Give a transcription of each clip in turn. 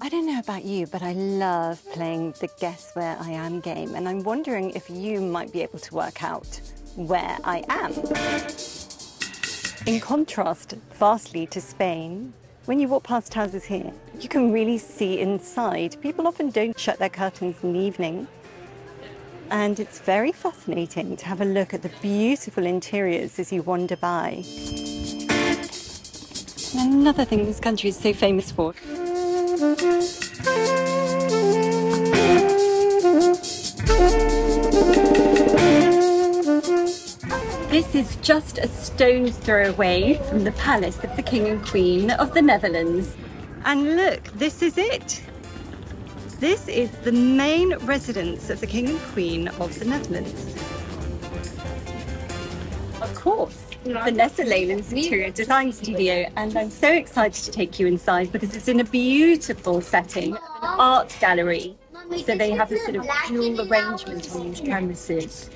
I don't know about you, but I love playing the Guess Where I Am game, and I'm wondering if you might be able to work out where I am. In contrast vastly to Spain, when you walk past houses here, you can really see inside. People often don't shut their curtains in the evening. And it's very fascinating to have a look at the beautiful interiors as you wander by. Another thing this country is so famous for This is just a stone's throw away from the palace of the King and Queen of the Netherlands. And look, this is it. This is the main residence of the King and Queen of the Netherlands. Of course, Vanessa Leyland's interior design studio, and I'm so excited to take you inside because it's in a beautiful setting, an art gallery. So they have a sort of dual arrangement on these canvases.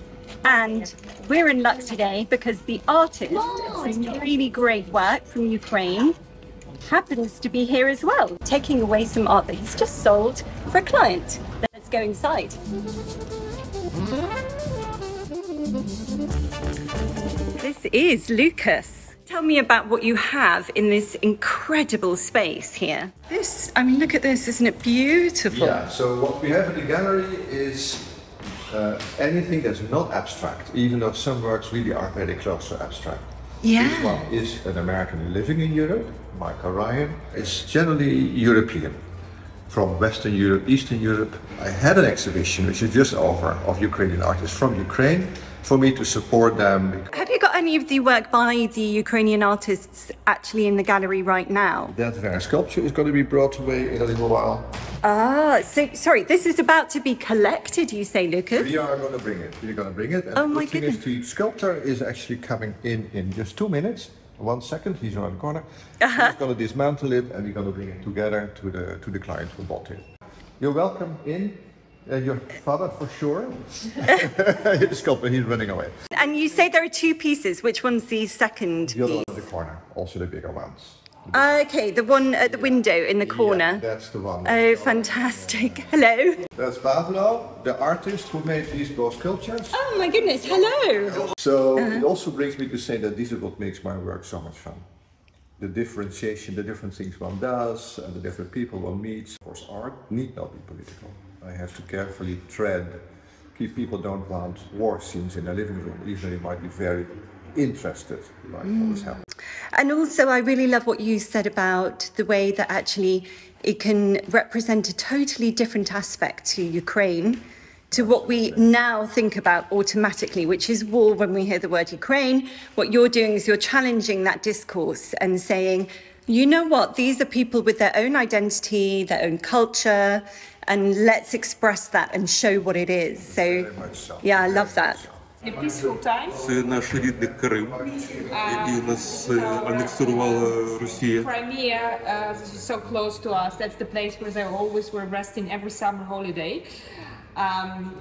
And we're in luck today because the artist of some really great work from Ukraine happens to be here as well, taking away some art that he's just sold for a client. Let's go inside. This is Lucas. Tell me about what you have in this incredible space here. This, I mean, look at this, isn't it beautiful? Yeah, so what we have in the gallery is uh, anything that's not abstract, even though some works really are very close to abstract. Yeah. This one is an American living in Europe, Michael Ryan. It's generally European, from Western Europe, Eastern Europe. I had an exhibition, which is just over, of Ukrainian artists from Ukraine, for me to support them. Have you got any of the work by the Ukrainian artists actually in the gallery right now? That very sculpture is going to be brought away in a little while. Ah, so sorry, this is about to be collected, you say, Lucas? We are going to bring it. We're going to bring it. And Oh the my goodness. the sculptor is actually coming in in just two minutes. One second, he's around the corner. He's going to dismantle it and we're going to bring it together to the to the client who bought it. You're welcome in. Uh, your father for sure. the sculptor, he's running away. And you say there are two pieces. Which one's the second The other one in the corner, also the bigger ones. Okay, the one at the window in the corner. Yeah, that's the one. Oh, fantastic. Hello. That's Pavlo, the artist who made these both sculptures. Oh my goodness, hello. So it also brings me to say that this is what makes my work so much fun. The differentiation, the different things one does, and the different people one meets. Of course, art need not be political. I have to carefully tread. Keep people don't want war scenes in their living room, even though they might be very interested like what mm. is happening. And also, I really love what you said about the way that actually it can represent a totally different aspect to Ukraine to what we now think about automatically, which is war when we hear the word Ukraine. What you're doing is you're challenging that discourse and saying, you know what, these are people with their own identity, their own culture, and let's express that and show what it is. So, Very much so. yeah, I love that. A peaceful time. Це наш рідний Крим, який у нас е, анексувала Росія. Crimea uh, is so close to us. That's the place where they always were resting every summer holiday, um,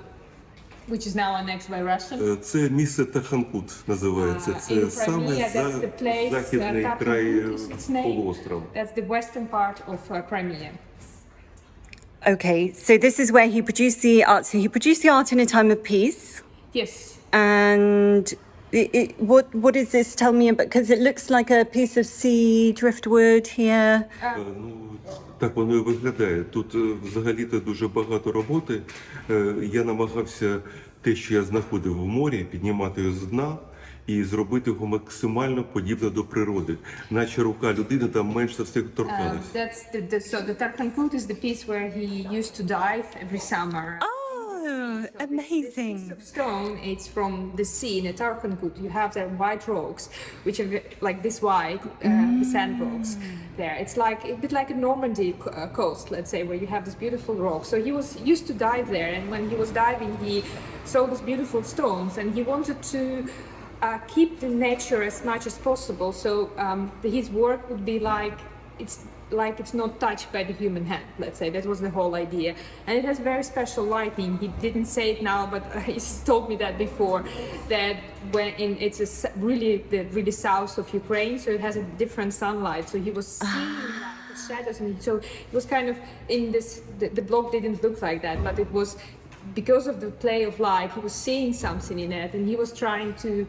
which is now annexed by Russia. Е, Це місце Таханкут називається. Uh, Це in саме Crimea, that's the за place. західний Uh, край е, Tarkhanut is its name. полуострова. That's the western part of uh, Crimea. Okay, so this is where he produced the art. So he produced the art in a time of peace. Yes. And it, it, what what is this? Tell me about because it looks like a piece of sea driftwood here. Е, Ну, так воно і виглядає. Тут е, взагалі-то дуже багато роботи. Е, Я намагався те, що я знаходив в морі, піднімати його з дна і зробити його максимально подібно до природи, наче рука людини там менше всіх торкалась. Um, that's the, so the Tarkhankut is the piece where he used to dive every summer. Oh, amazing! This piece of stone, it's from the sea in Tarkhankut. You have the white rocks, which are like this white uh, mm. sand rocks. There, it's like a bit like a Normandy uh, coast, let's say, where you have this beautiful rock. So he was used to dive there, and when he was diving, he saw these beautiful stones, and he wanted to uh, keep the nature as much as possible. So um, his work would be like it's like it's not touched by the human hand let's say. That was the whole idea. And it has very special lighting. He didn't say it now but he's told me that before that when in it's a really the really south of ukraine so it has a different sunlight. So he was seeing the shadows and so it was kind of in this the, the block didn't look like that but it was because of the play of light he was seeing something in it and he was trying to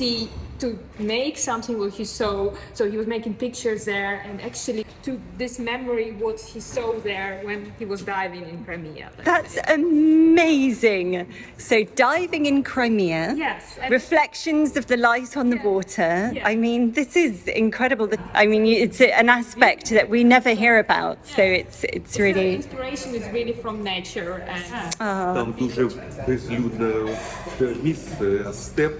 see to make something what he saw so he was making pictures there and actually to this memory what he saw there when he was diving in crimea let's That's say. amazing. So diving in Crimea. yes and Reflections of the light on the Yeah. water. Yeah. I mean, this is incredible. That- I mean, it's a- an aspect that we never hear about. So it's it's the really inspiration is really from nature and Там дуже безлюдне е, місце, степ,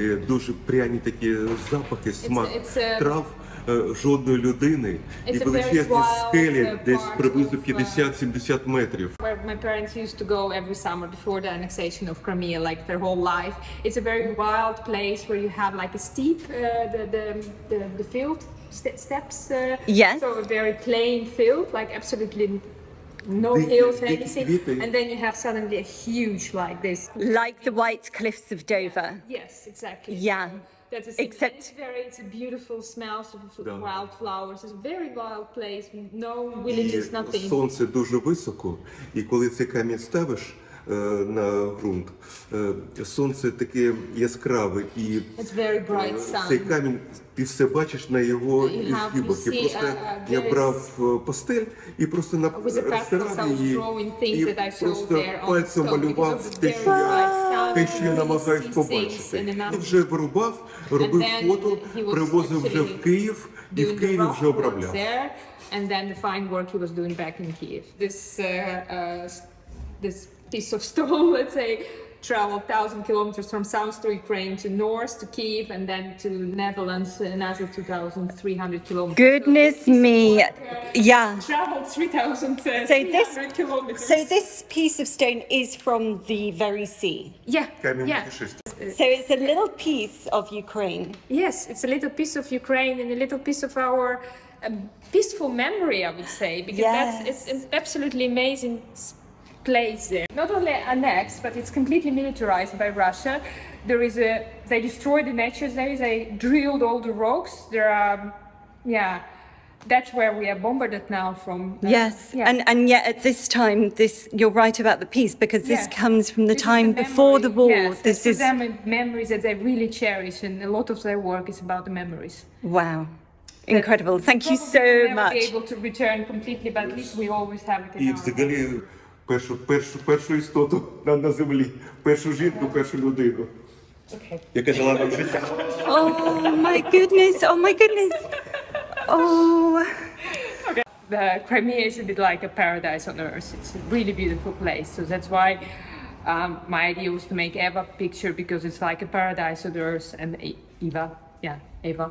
е, дуже пряні такі запахи, смак it's a- трав. е, Жодної людини і It's a very величезні wild, скелі, uh, десь part приблизно of, uh, 50-70 метрів. where my parents used to go every summer before the annexation of Crimea, like their whole life. It's a very wild place where you have like a steep, uh, the, the, the, the field ste- steps. Uh, Yes. So a very plain field, like absolutely no Dicky- hills or dicky anything. kwiety. And then you have suddenly a huge like this. like the white cliffs of Dover. Yes, exactly. Yeah. That is Except- it's very it's a beautiful smells of Да. wildflowers. It's a very wild place. No І villages, nothing. сонце дуже високо, і коли цей камінь ставиш е, Е, на ґрунт. Е, сонце таке яскраве і е, цей камінь, ти все бачиш на його згибах. І просто я брав пастель і просто на її і просто пальцем малював те, що я те, що я намагаюсь побачити. І вже вирубав, робив фото, привозив вже в Київ і в Києві вже обробляв. and then the fine work he was doing back in Kiev. This uh, uh, this piece of stone, let's say, travel 1,000 kilometers from south to Ukraine to north to Kiev and then to Netherlands, another 2,300 kilometers. Goodness so me. Uh, yeah. Traveled 3,000 uh, so this, kilometers. So this piece of stone is from the very sea? Yeah. yeah. Uh, so it's a little piece of Ukraine? Yes, it's a little piece of Ukraine and a little piece of our um, peaceful memory, I would say, because yes. that's it's, it's absolutely amazing there. Not only annexed, but it's completely militarized by Russia. There is a, they destroyed the nature there, they drilled all the rocks. There are, yeah, that's where we are bombarded now from. Uh, yes, yeah. and and yet at this time, this you're right about the peace because this yeah. comes from the this time the before the war. Yes, this is memories that they really cherish, and a lot of their work is about the memories. Wow. Incredible. Thank you so much. Be able to return completely, but at least we always have it. In it's our the першу, першу, першу істоту на, на землі, першу жінку, першу людину, Okay. яка дала нам життя. Oh my goodness! Oh my goodness! Oh, The Crimea is a bit like a paradise on earth. It's a really beautiful place. So that's why um, my idea was to make Eva picture because it's like a paradise on earth and E- Eva, yeah, Eva.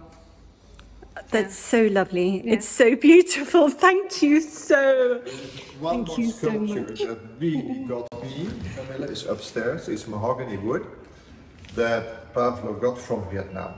that's so lovely. It's so beautiful. Thank you so. One Thank more you so sculpture much. that really got me, Camilla, is upstairs. It's mahogany wood that Pavlo got from Vietnam.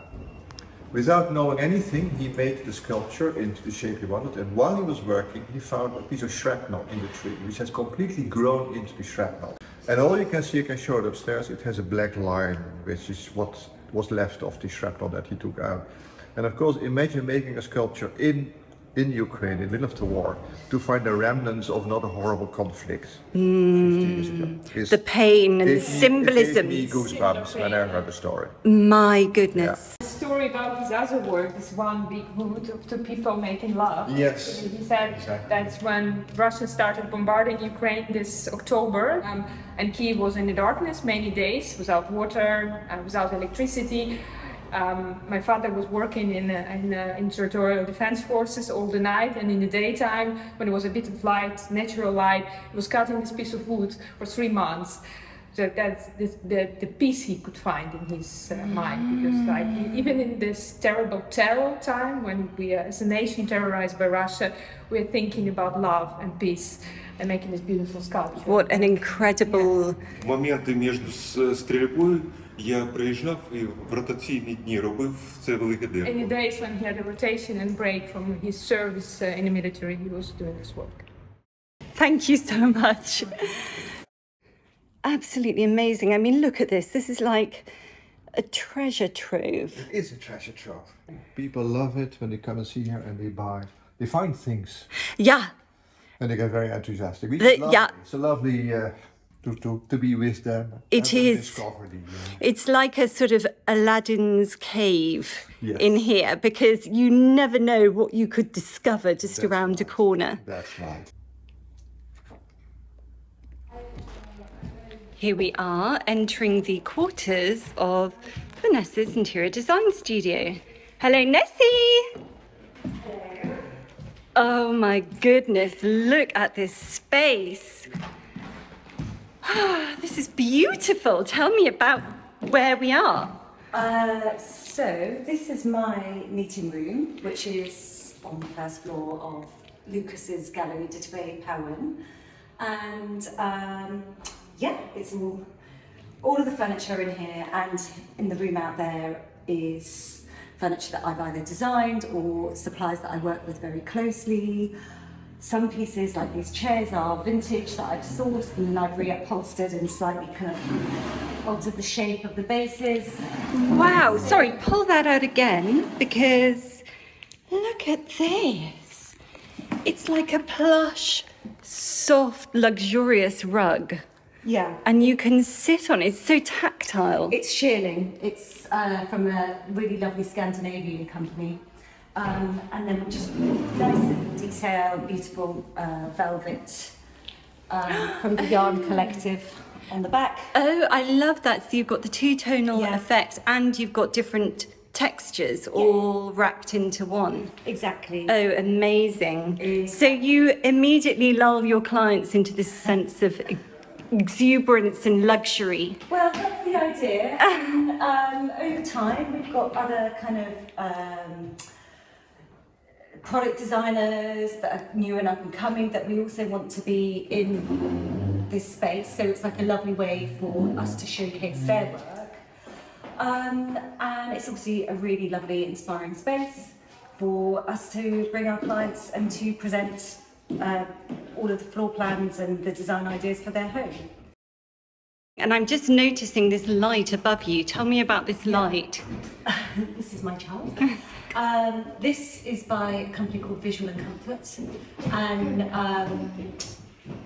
Without knowing anything, he made the sculpture into the shape he wanted, and while he was working, he found a piece of shrapnel in the tree, which has completely grown into the shrapnel. And all you can see, you can show it upstairs, it has a black line, which is what was left of the shrapnel that he took out. And of course, imagine making a sculpture in in Ukraine, in the middle of the war, to find the remnants of not a horrible conflict 50 years ago. The pain and the gave it gave symbolism. me goosebumps when I heard the story. My goodness. Story about his other work, this one big wood of two people making love. Yes. He said Exactly. that's when Russia started bombarding Ukraine this October, um, and Kiev was in the darkness many days without water, uh, without electricity. Um, my father was working in, uh, in, uh, in territorial defense forces all the night, and in the daytime, when there was a bit of light, natural light, he was cutting this piece of wood for three months. So that's the, the, the peace he could find in his uh, mind. Because like e- even in this terrible terror time, when we are as a nation terrorized by Russia, we're thinking about love and peace and making this beautiful sculpture. What an incredible. В моменти між с- стрільбою я приїжджав і в ротаційні дні робив це велике In дерево. the days when he had a rotation and break from his service uh, in the military, he was doing this work. Thank you so much. Absolutely amazing. I mean, look at this. This is like a treasure trove. It is a treasure trove. People love it when they come and see here and they buy they find things Yeah. and they get very enthusiastic. Which The- yeah. It's a lovely uh, to, to, to be with them. It is. The, uh, It's like a sort of Aladdin's cave Yes. in here because you never know what you could discover just That's around a corner. that's right. Here we are entering the quarters of Vanessa's interior design studio. Hello, Nessie. Oh my goodness, look at this space. this is beautiful. Tell me about where we are. Uh, so, this is my meeting room, which is on the first floor of Lucas's Gallery de Twee Pauwen. And um, yeah, it's all, all of the furniture in here, and in the room out there is furniture that I've either designed or suppliers that I work with very closely. Some pieces, like these chairs, are vintage that I've sourced and then I've reupholstered and slightly kind of altered the shape of the bases. Wow, sorry, pull that out again because look at this. It's like a plush, soft, luxurious rug. Yeah. And you can sit on it. It's so tactile. It's shearling. It's uh, from a really lovely Scandinavian company. Um, and then just nice detail, beautiful uh, velvet um, From the Yarn Collective on the back. Oh, I love that. So you've got the two tonal Yeah. effect and you've got different textures all wrapped into one. Exactly. Oh, amazing. So you immediately lull your clients into this sense of exuberance and luxury. Well, that's the idea. And, um, over time, we've got other kind of um, product designers that are new and up and coming that we also want to be in this space. So it's like a lovely way for us to showcase their work. Um, and it's obviously a really lovely, inspiring space for us to bring our clients and to present uh, all of the floor plans and the design ideas for their home. And I'm just noticing this light above you. Tell me about this light. This is my child. Um, this is by a company called Visual and Comfort, and um,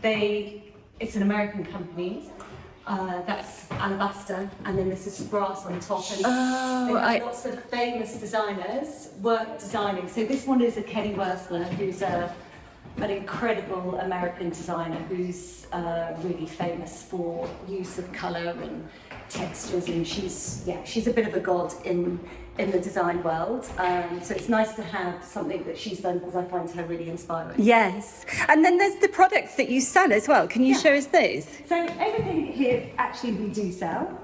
they it's an American company. Uh, that's alabaster, and then this is brass on top. And Oh, I- lots of famous designers work designing. So this one is a Kelly Wearstler, who's a an incredible American designer who's uh, really famous for use of colour and textures, and she's yeah she's a bit of a god in in the design world. Um, so it's nice to have something that she's done because I find her really inspiring. Yes. And then there's the products that you sell as well. Can you Yeah. show us those? So everything here actually we do sell.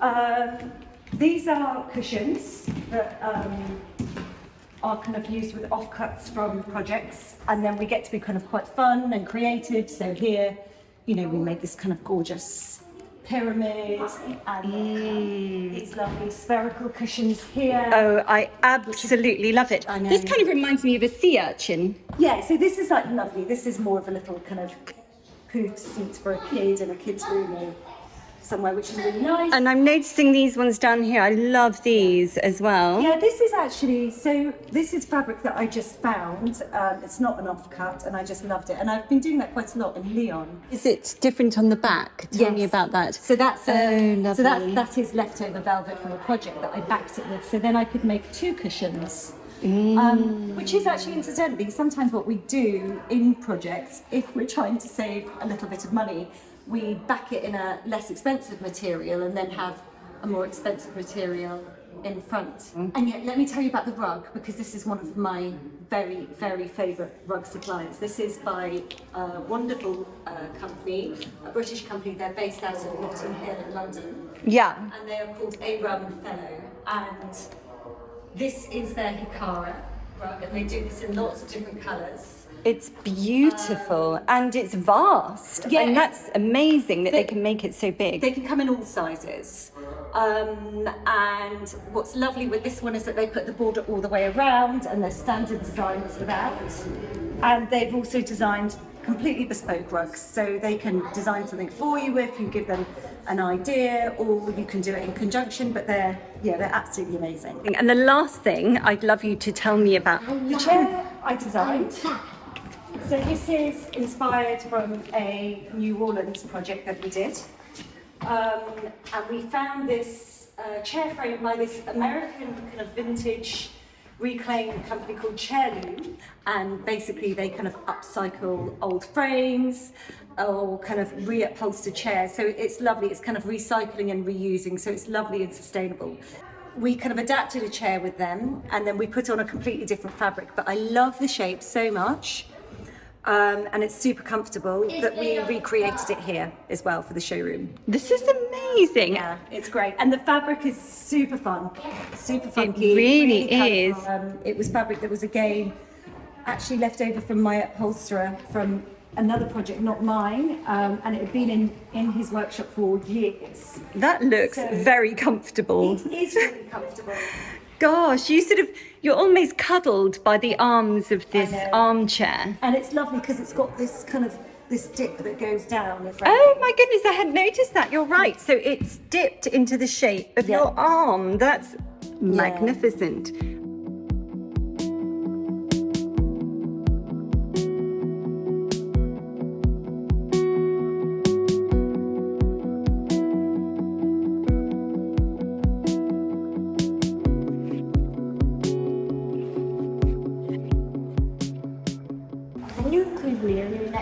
Um, these are cushions that um, are kind of used with offcuts from projects, and then we get to be kind of quite fun and creative. So here, you know, we made this kind of gorgeous pyramid and um, mm. these lovely spherical cushions here. Oh, I absolutely love it. I know. This kind of reminds me of a sea urchin. Yeah, so this is like lovely. This is more of a little kind of poof seat for a kid in a kid's room or somewhere, which is really nice. And I'm noticing these ones down here. I love these as well. Yeah, this is actually so. This is fabric that I just found. Um, it's not an offcut, and I just loved it. And I've been doing that quite a lot in Leon. Is it different on the back? Tell me about that. So that's Oh, uh, so that that is leftover velvet from a project that I backed it with. So then I could make two cushions. Um, which is actually incidentally sometimes what we do in projects if we're trying to save a little bit of money we back it in a less expensive material and then have a more expensive material in front and yet let me tell you about the rug because this is one of my very very favorite rug suppliers this is by a wonderful uh, company a british company they're based out of notting hill in london Yeah. and they are called Aram Fellow. And this is their Hikara rug, and they do this in lots of different colours. It's beautiful and it's vast. Yeah. And that's amazing that they They- can make it so big. They can come in all sizes. Um, and what's lovely with this one is that they put the border all the way around, and their standard design is without. And they've also designed completely bespoke rugs, so they can design something for you if you give them an idea, or you can do it in conjunction. But they're yeah, they're absolutely amazing. And the last thing I'd love you to tell me about The chair I designed. So this is inspired from a New Orleans project that we did. Um, and we found this uh, chair frame by this American kind of vintage reclaimed company called Chairloom. And basically they kind of upcycle old frames or kind of reupholster chairs. So it's lovely. It's kind of recycling and reusing. So it's lovely and sustainable we kind of adapted a chair with them and then we put on a completely different fabric. But I love the shape so much. Um, and it's super comfortable that we recreated it here as well for the showroom. This is amazing. Yeah, it's great. And the fabric is super fun, super funky. It really is. Um, it was fabric that was again actually left over from my upholsterer from another project, not mine. Um, and it had been in, in his workshop for years. That looks So- very comfortable. It is really comfortable. Gosh, you sort of, you're almost cuddled by the arms of this armchair. And it's lovely because it's got this kind of this dip that goes down. Oh my goodness, I hadn't noticed that. You're right. So it's dipped into the shape of Yeah. your arm. That's magnificent. Can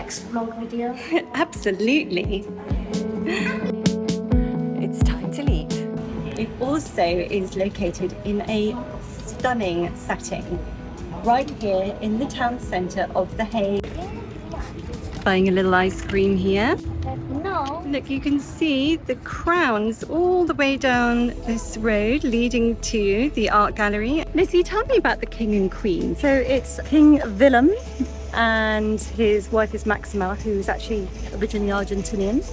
next vlog video? Absolutely. It's time to leave. It also is located in a stunning setting right here in the town centre of The Hague. Buying a little ice cream here. No. Look, you can see the crowns all the way down this road leading to the art gallery. Lizzie, tell me about the king and queen. So it's King Willem and his wife is Maxima, who's actually originally Argentinian.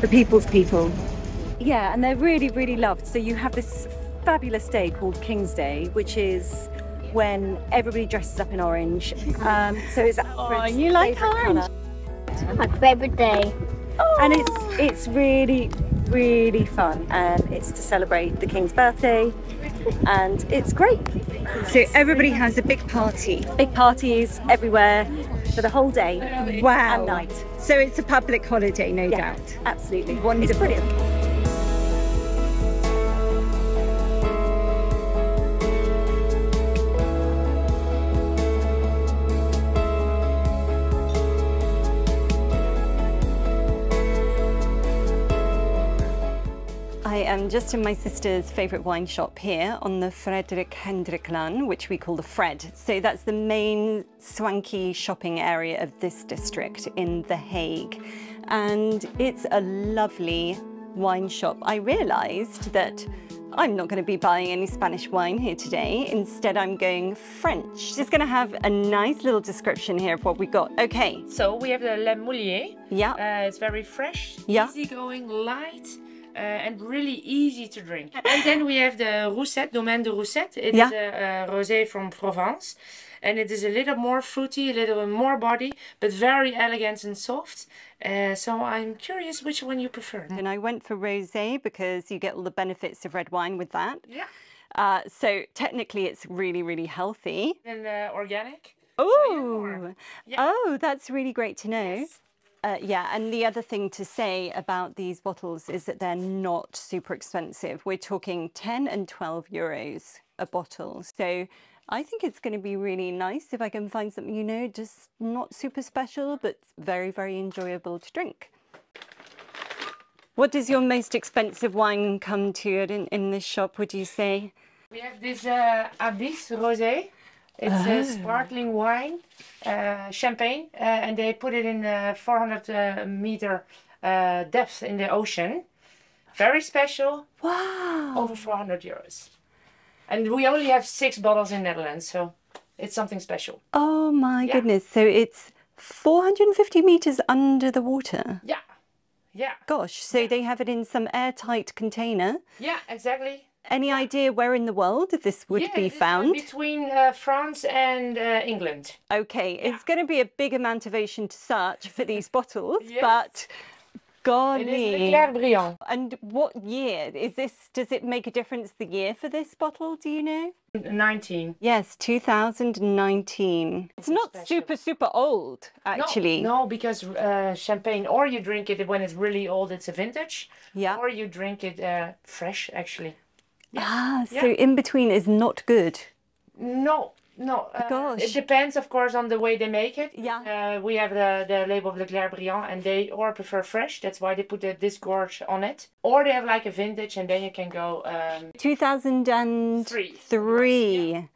The people's people. Yeah, and they're really, really loved. So you have this fabulous day called King's Day, which is when everybody dresses up in orange. Um, so it's Oh, you like orange? My favorite day. and it's it's really really fun and it's to celebrate the king's birthday and it's great So everybody has a big party. big parties everywhere for the whole day Wow. and night So it's a public holiday, no yeah doubt. absolutely it's brilliant I am just in my sister's favourite wine shop here on the Frederik Hendriklaan, which we call the Fred. So that's the main swanky shopping area of this district in The Hague. And it's a lovely wine shop. I realised that I'm not going to be buying any Spanish wine here today. Instead, I'm going French. Just going to have a nice little description here of what we got. Okay, So we have the Le Moulier. yeah. Uh, it's very fresh, Yeah. easygoing, light, uh, and really easy to drink. And then we have the Roussette, Domaine de Roussette. It is Yeah. a, a rosé from Provence. And it is a little more fruity, a little more body, but very elegant and soft. Uh, so I'm curious which one you prefer. And I went for rosé because you get all the benefits of red wine with that. Yeah. Uh, so technically, it's really, really healthy. And uh, organic. Oh, Yeah. oh, that's really great to know. Uh, yeah, and the other thing to say about these bottles is that they're not super expensive. We're talking 10 and 12 euros a bottle. So I think it's going to be really nice if I can find something, you know, just not super special, but very, very enjoyable to drink. What does your most expensive wine come to in, in this shop, would you say? We have this uh, Abyss Rosé. It's a sparkling wine, uh, champagne, uh, and they put it in a 400 uh, meter uh, depth in the ocean. Very special, Wow. over 400 euros. And we only have six bottles in Netherlands, so it's something special. Oh my Yeah. goodness. So it's 450 meters under the water. Yeah, yeah, Gosh, so they have it in some airtight container. yeah, exactly. Any idea where in the world this would yeah, be found? between uh, France and uh, England. Okay, it's going to be a big amount of ocean to search for these bottles, Yes. but It is the golly. And what year is this? Does it make a difference the year for this bottle? Do you know? 19. Yes, 2019. It's not special. super, super old, No, actually. No, because uh, champagne, or you drink it when it's really old, it's a vintage, Yeah. or you drink it uh, fresh, actually. Ah, yeah. so in between is not good. No, no. Uh, Gosh. It depends, of course, on the way they make it. Yeah. Uh, we have the, the label of Leclerc Briant, and they or prefer fresh. That's why they put the disgorge on it. Or they have like a vintage, and then you can go. Um, 2003. Three.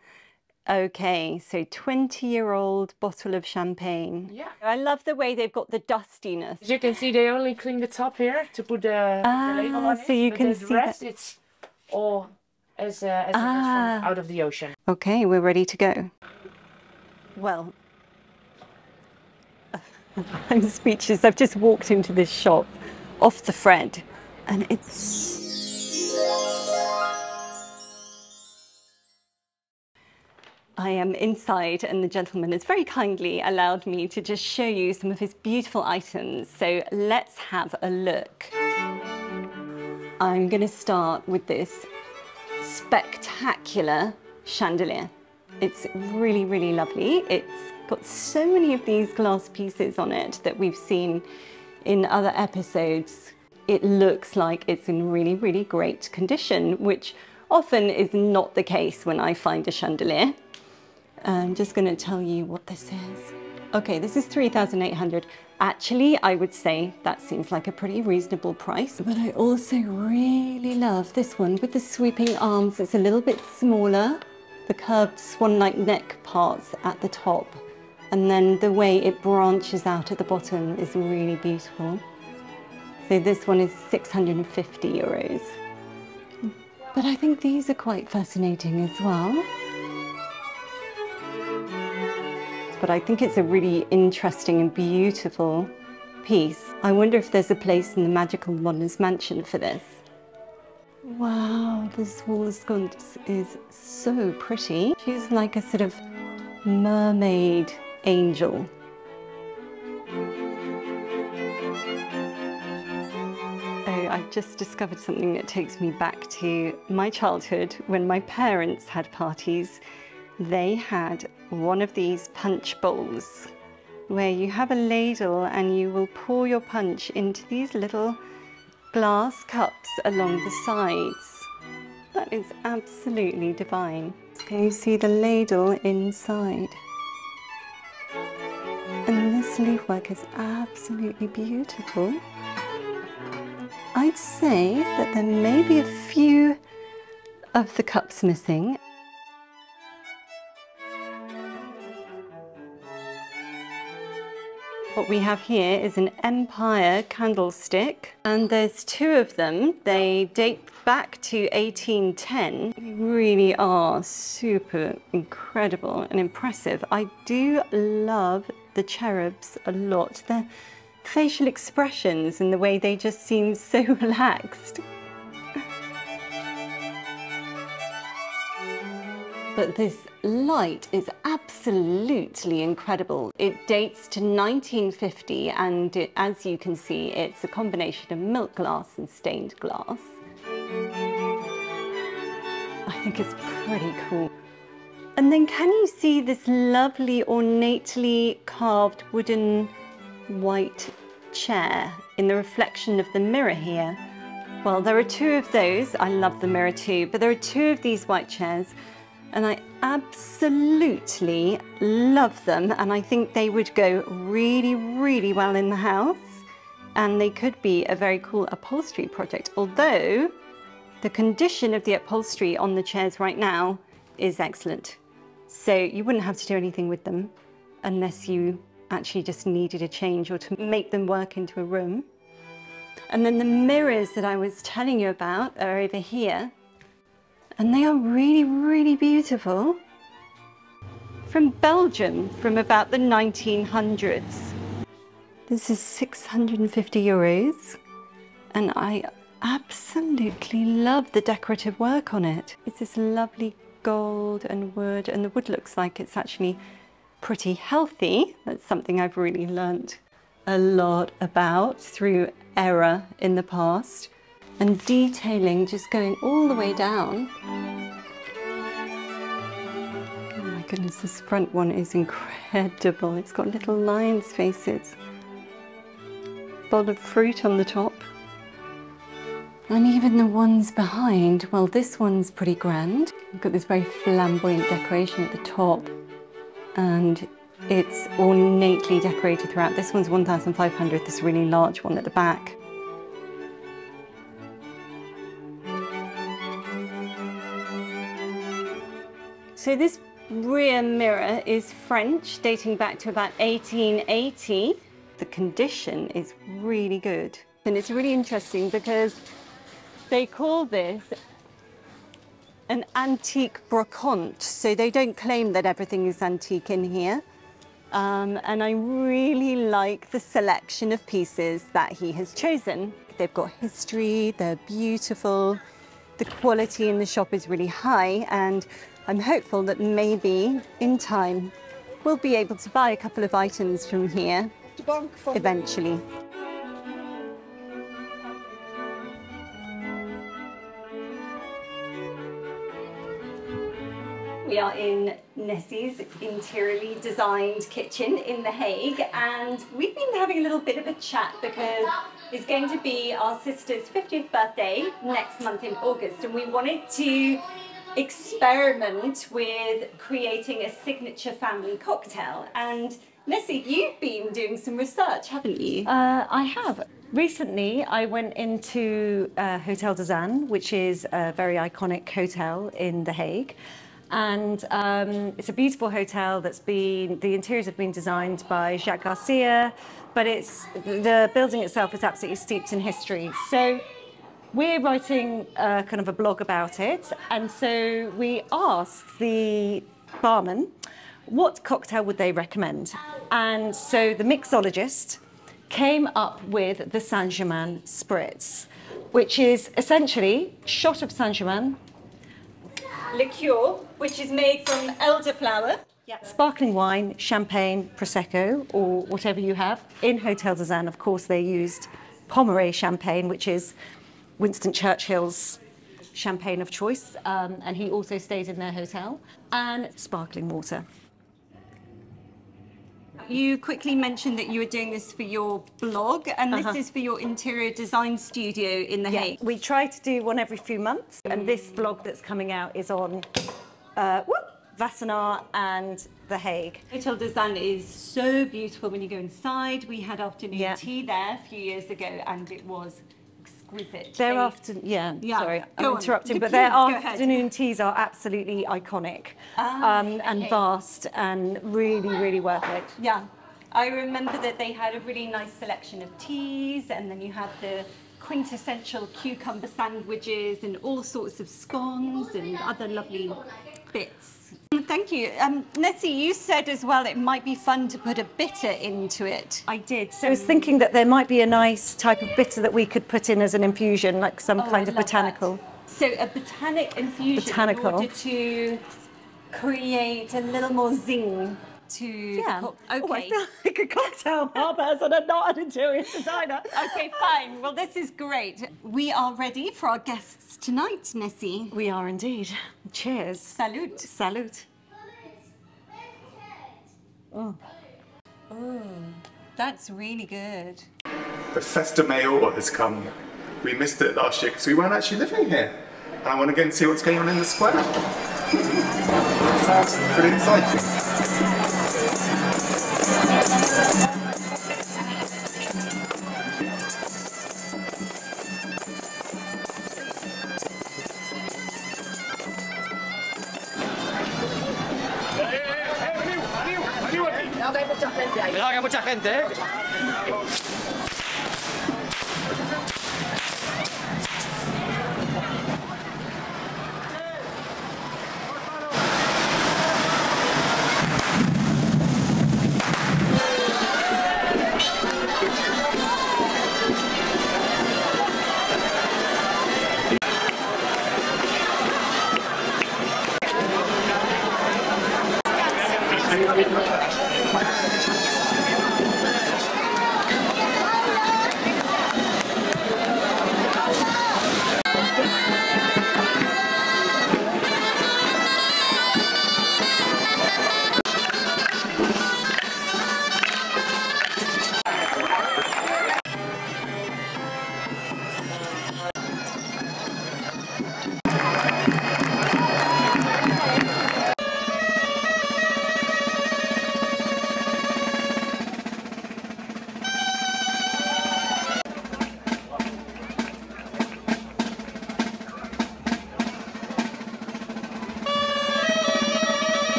Okay, so 20 year old bottle of champagne. yeah. I love the way they've got the dustiness. As you can see, they only clean the top here to put the, the label Ah, on so it. you but can the see rest, that- it's all as uh, as it is Ah. from out of the ocean. Okay, we're ready to go. Well, I'm speechless. I've just walked into this shop off the Fred and it's. I am inside, and the gentleman has very kindly allowed me to just show you some of his beautiful items. So let's have a look. I'm going to start with this spectacular chandelier. It's really, really lovely. It's got so many of these glass pieces on it that we've seen in other episodes. It looks like it's in really, really great condition, which often is not the case when I find a chandelier. I'm just going to tell you what this is. Okay, this is 3,800. Actually, I would say that seems like a pretty reasonable price, but I also really love this one with the sweeping arms. It's a little bit smaller, the curved swan-like neck parts at the top, and then the way it branches out at the bottom is really beautiful. So this one is 650 euros. But I think these are quite fascinating as well. But I think it's a really interesting and beautiful piece. I wonder if there's a place in the Magical Modernist Mansion for this. Wow, this wall sconce is so pretty. She's like a sort of mermaid angel. Oh, I've just discovered something that takes me back to my childhood when my parents had parties they had one of these punch bowls where you have a ladle and you will pour your punch into these little glass cups along the sides. That is absolutely divine. Can you see the ladle inside? And this leafwork is absolutely beautiful. I'd say that there may be a few of the cups missing What we have here is an Empire candlestick, and there's two of them. They date back to 1810. They really are super incredible and impressive. I do love the cherubs a lot. Their facial expressions and the way they just seem so relaxed. But this light is absolutely incredible. It dates to 1950 and it, as you can see, it's a combination of milk glass and stained glass. I think it's pretty cool. And then can you see this lovely ornately carved wooden white chair in the reflection of the mirror here? Well, there are two of those. I love the mirror too, but there are two of these white chairs and I absolutely love them and I think they would go really, really well in the house and they could be a very cool upholstery project, although the condition of the upholstery on the chairs right now is excellent. So you wouldn't have to do anything with them unless you actually just needed a change or to make them work into a room. And then the mirrors that I was telling you about are over here. And they are really, really beautiful. From Belgium, from about the 1900s. This is 650 euros. And I absolutely love the decorative work on it. It's this lovely gold and wood, and the wood looks like it's actually pretty healthy. That's something I've really learnt a lot about through error in the past and detailing just going all the way down. Oh my goodness, this front one is incredible. It's got little lion's faces, bowl of fruit on the top. And even the ones behind, well, this one's pretty grand. We've got this very flamboyant decoration at the top and it's ornately decorated throughout. This one's 1,500, this really large one at the back. So this rear mirror is French, dating back to about 1880. The condition is really good. And it's really interesting because they call this an antique brocante. So they don't claim that everything is antique in here. Um, and I really like the selection of pieces that he has chosen. They've got history, they're beautiful, the quality in the shop is really high, and I'm hopeful that maybe in time we'll be able to buy a couple of items from here eventually. We are in Nessie's interiorly designed kitchen in The Hague, and we've been having a little bit of a chat because it's going to be our sister's 50th birthday next month in August, and we wanted to experiment with creating a signature family cocktail. And Nessie, you've been doing some research, haven't you? Uh, I have. Recently, I went into uh, Hotel Des Indes, which is a very iconic hotel in The Hague. And um, it's a beautiful hotel that's been, the interiors have been designed by Jacques Garcia, but it's, the building itself is absolutely steeped in history. So we're writing a, kind of a blog about it. And so we asked the barman, what cocktail would they recommend? And so the mixologist came up with the Saint-Germain Spritz, which is essentially shot of Saint-Germain, liqueur, which is made from elderflower. Yeah. Sparkling wine, champagne, prosecco, or whatever you have. In Hotel de of course, they used Pommery champagne, which is Winston Churchill's champagne of choice, um, and he also stays in their hotel. And sparkling water. You quickly mentioned that you were doing this for your blog, and this Uh-huh. is for your interior design studio in The Hague. We try to do one every few months, and this blog that's coming out is on uh, whoop, Wassenaar and The Hague. Hotel Des Indes is so beautiful when you go inside. We had afternoon Yeah. tea there a few years ago, and it was exquisite. Their They- after, yeah, Yeah, sorry, go I'm on. interrupting, but their afternoon teas are absolutely iconic Ah, um, and vast and really, really worth it. Yeah, I remember that they had a really nice selection of teas, and then you had the quintessential cucumber sandwiches and all sorts of scones and other lovely bits. Thank you. Um, Nessie, you said as well it might be fun to put a bitter into it. I did. So I was thinking that there might be a nice type of bitter that we could put in as an infusion, like some Oh, I kind of love that. botanical. So a botanic infusion Botanical. in order to create a little more zing to Yeah. cook- Oh, I feel like a cocktail bar person and not an interior designer. okay, fine. Well, this is great. We are ready for our guests tonight, Nessie. We are indeed. Cheers. Salute. Salute. Oh, Oh, that's really good. The Festa Mayor has come. We missed it last year because we weren't actually living here. And I want to go and see what's going on in the square. Sounds pretty exciting. Cuidado que hay mucha gente, ¿eh?